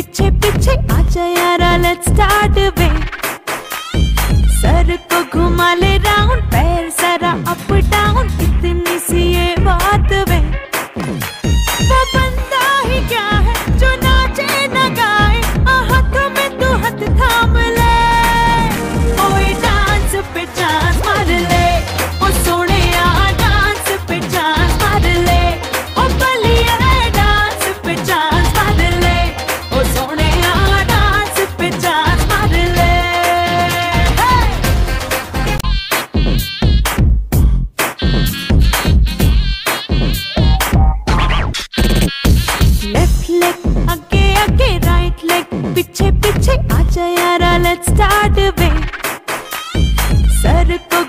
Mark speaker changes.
Speaker 1: पीछे पीछे आजा यारा लेट्स स्टार्ट वे सर को घुमा ले राउंड पैर सारा अप डाउन कितनी सी ये बात वे पीछे पीछे आजा यारा लेट्स स्टार्ट वे सर को